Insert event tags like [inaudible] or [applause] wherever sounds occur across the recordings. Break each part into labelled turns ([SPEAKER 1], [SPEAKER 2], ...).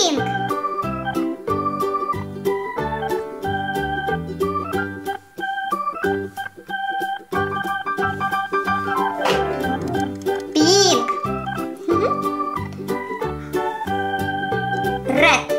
[SPEAKER 1] Pink. Pink. [laughs] Red.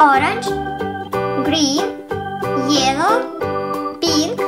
[SPEAKER 1] orange, green, yellow, pink,